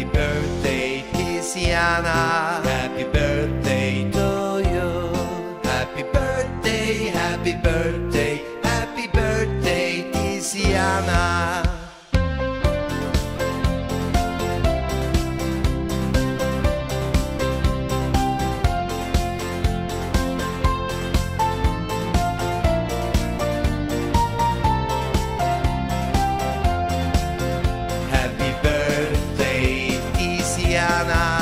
Happy birthday, Tiziana. Happy birthday to you. Happy birthday, happy birthday. cristiana.